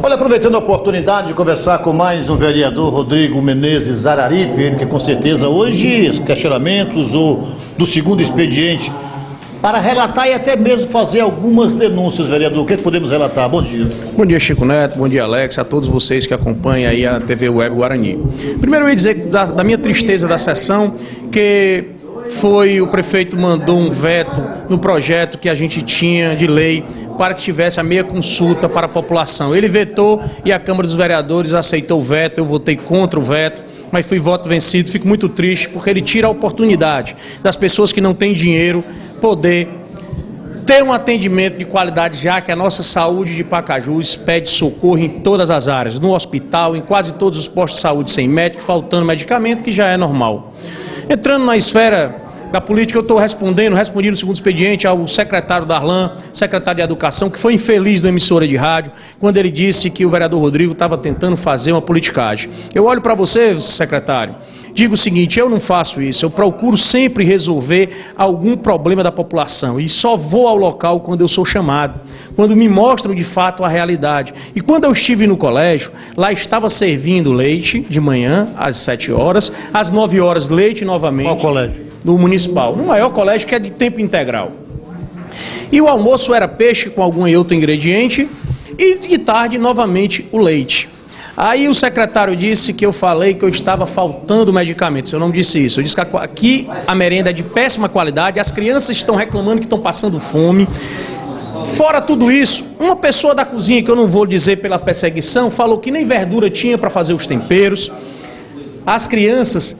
Olha, aproveitando a oportunidade de conversar com mais um vereador, Rodrigo Menezes Araripe, ele que com certeza hoje os questionamentos ou do segundo expediente para relatar e até mesmo fazer algumas denúncias, vereador. O que, é que podemos relatar? Bom dia. Bom dia, Chico Neto. Bom dia, Alex. A todos vocês que acompanham aí a TV Web Guarani. Primeiro eu ia dizer da, da minha tristeza da sessão que foi o prefeito mandou um veto no projeto que a gente tinha de lei para que tivesse a meia consulta para a população. Ele vetou e a Câmara dos Vereadores aceitou o veto. Eu votei contra o veto mas fui voto vencido. Fico muito triste porque ele tira a oportunidade das pessoas que não têm dinheiro poder ter um atendimento de qualidade, já que a nossa saúde de Pacajus pede socorro em todas as áreas, no hospital, em quase todos os postos de saúde sem médico, faltando medicamento, que já é normal. Entrando na esfera da política, eu estou respondendo, respondi no segundo expediente ao secretário Darlan, secretário de Educação, que foi infeliz no emissora de rádio, quando ele disse que o vereador Rodrigo estava tentando fazer uma politicagem. Eu olho para você, secretário, digo o seguinte: eu não faço isso, eu procuro sempre resolver algum problema da população e só vou ao local quando eu sou chamado, quando me mostram de fato a realidade. E quando eu estive no colégio, lá estava servindo leite de manhã às 7 horas, às 9 horas leite novamente. Qual colégio? Do municipal, no maior colégio que é de tempo integral. E o almoço era peixe com algum outro ingrediente e de tarde novamente o leite. Aí o secretário disse que eu falei que eu estava faltando medicamentos. Eu não disse isso. Eu disse que aqui a merenda é de péssima qualidade, as crianças estão reclamando que estão passando fome. Fora tudo isso, uma pessoa da cozinha, que eu não vou dizer pela perseguição, falou que nem verdura tinha para fazer os temperos. As crianças,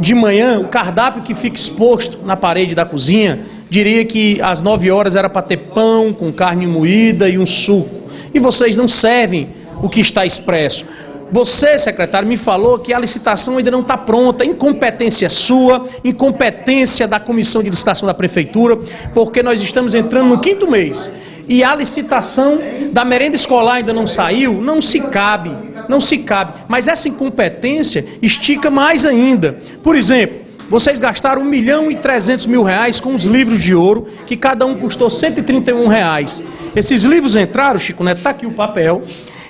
de manhã, o cardápio que fica exposto na parede da cozinha, diria que às 9 horas era para ter pão com carne moída e um suco. E vocês não servem o que está expresso. Você, secretário, me falou que a licitação ainda não está pronta, incompetência sua, incompetência da comissão de licitação da prefeitura, porque nós estamos entrando no quinto mês e a licitação da merenda escolar ainda não saiu, não se cabe, não se cabe. Mas essa incompetência estica mais ainda. Por exemplo, vocês gastaram 1 milhão e 300 mil reais com os livros de ouro, que cada um custou 131 reais. Esses livros entraram, Chico Neto, está aqui o papel,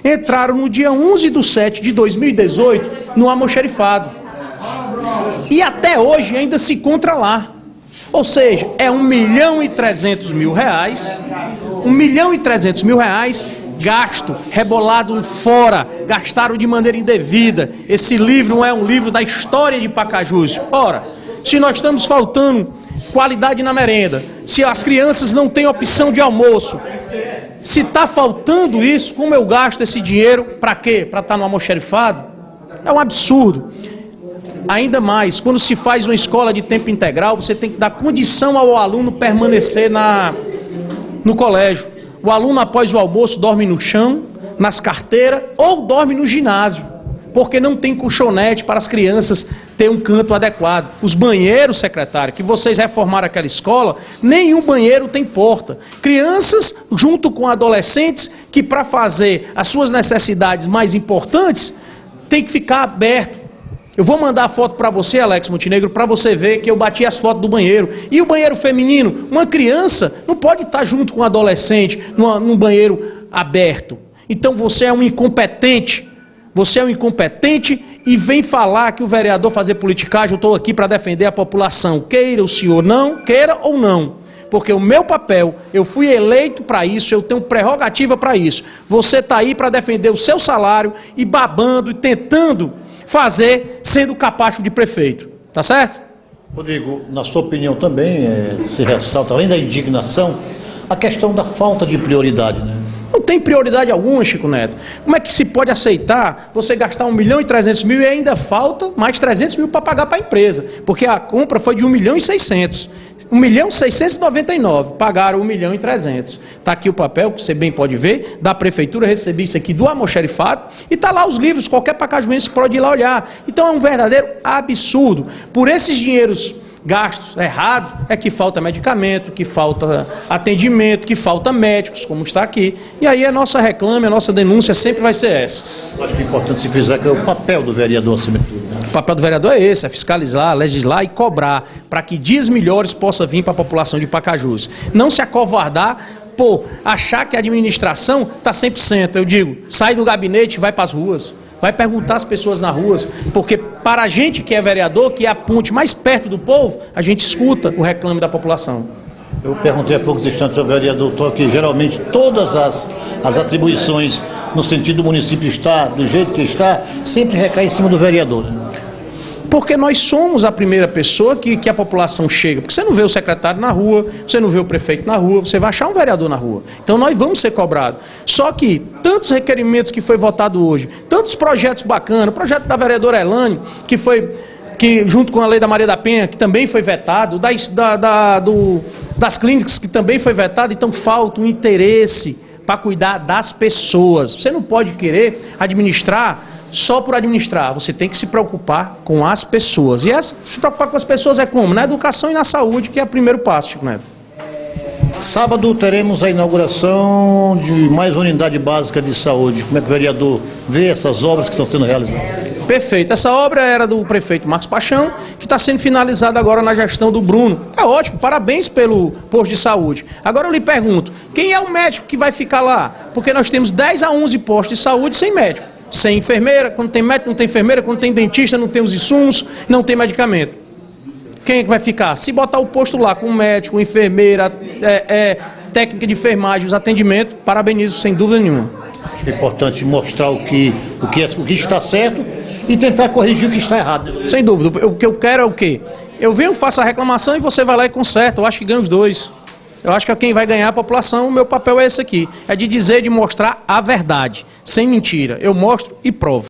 entraram no dia 11 de 7 de 2018 no almoxerifado. E até hoje ainda se encontra lá. Ou seja, é 1 milhão e 300 mil reais, 1 milhão e 300 mil reais gasto, rebolado fora, gastaram de maneira indevida. Esse livro é um livro da história de Pacajus. Ora, se nós estamos faltando qualidade na merenda, se as crianças não têm opção de almoço, se está faltando isso, como eu gasto esse dinheiro? Para quê? Para estar tá no almoxerifado? É um absurdo. Ainda mais, quando se faz uma escola de tempo integral, você tem que dar condição ao aluno permanecer na, no colégio. O aluno, após o almoço, dorme no chão, nas carteiras ou dorme no ginásio porque não tem colchonete para as crianças ter um canto adequado. Os banheiros, secretário, que vocês reformaram aquela escola, nenhum banheiro tem porta. Crianças, junto com adolescentes, que para fazer as suas necessidades mais importantes, tem que ficar aberto. Eu vou mandar a foto para você, Alex Montenegro, para você ver que eu bati as fotos do banheiro. E o banheiro feminino? Uma criança não pode estar junto com um adolescente num banheiro aberto. Então você é um incompetente você é um incompetente e vem falar que o vereador fazer politicagem, eu estou aqui para defender a população. Queira o senhor não, queira ou não. Porque o meu papel, eu fui eleito para isso, eu tenho prerrogativa para isso. Você está aí para defender o seu salário e babando e tentando fazer sendo capacho de prefeito. Tá certo? Rodrigo, na sua opinião também é, se ressalta, além da indignação, a questão da falta de prioridade, né? Não tem prioridade alguma, Chico Neto. Como é que se pode aceitar você gastar 1 milhão e 300 mil e ainda falta mais 300 mil para pagar para a empresa? Porque a compra foi de 1 milhão e 600. 1 milhão e 699, pagaram 1 milhão e 300. Está aqui o papel, que você bem pode ver, da prefeitura, recebi isso aqui do almoxerifado, e está lá os livros, qualquer pacajuense pode ir lá olhar. Então é um verdadeiro absurdo. Por esses dinheiros gastos errados, é que falta medicamento, que falta atendimento, que falta médicos, como está aqui. E aí a nossa reclame, a nossa denúncia sempre vai ser essa. Acho que é importante se fizer que é o papel do vereador acima de tudo. O papel do vereador é esse, é fiscalizar, legislar e cobrar, para que dias melhores possa vir para a população de Pacajus. Não se acovardar por achar que a administração está 100%. Eu digo, sai do gabinete e vai para as ruas. Vai perguntar às pessoas nas ruas, porque para a gente que é vereador, que é a ponte mais perto do povo, a gente escuta o reclame da população. Eu perguntei há poucos instantes ao vereador Tó que geralmente todas as, as atribuições no sentido do município estar do jeito que está, sempre recai em cima do vereador. Porque nós somos a primeira pessoa que, que a população chega. Porque você não vê o secretário na rua, você não vê o prefeito na rua, você vai achar um vereador na rua. Então nós vamos ser cobrados. Só que tantos requerimentos que foi votado hoje, tantos projetos bacanas, o projeto da vereadora Elane, que foi que junto com a lei da Maria da Penha, que também foi vetado, da, da, da do, das clínicas, que também foi vetado, então falta um interesse para cuidar das pessoas. Você não pode querer administrar só por administrar, você tem que se preocupar com as pessoas. E essa, se preocupar com as pessoas é como? Na educação e na saúde, que é o primeiro passo, Chico Neto. Sábado teremos a inauguração de mais uma unidade básica de saúde. Como é que o vereador vê essas obras que estão sendo realizadas? Perfeito. Essa obra era do prefeito Marcos Paixão, que está sendo finalizada agora na gestão do Bruno. É ótimo, parabéns pelo posto de saúde. Agora eu lhe pergunto, quem é o médico que vai ficar lá? Porque nós temos 10 a 11 postos de saúde sem médico sem enfermeira, quando tem médico não tem enfermeira, quando tem dentista não tem os insumos, não tem medicamento. Quem é que vai ficar? Se botar o posto lá com médico, enfermeira, é, é, técnica de enfermagem, os atendimentos, parabenizo sem dúvida nenhuma. Acho que é importante mostrar o que, o que, é, o que está certo e tentar corrigir o que está errado. Sem dúvida. O que eu quero é o quê? Eu venho, faço a reclamação e você vai lá e conserta. Eu acho que ganha os dois. Eu acho que quem vai ganhar a população, o meu papel é esse aqui. É de dizer, de mostrar a verdade, sem mentira. Eu mostro e provo.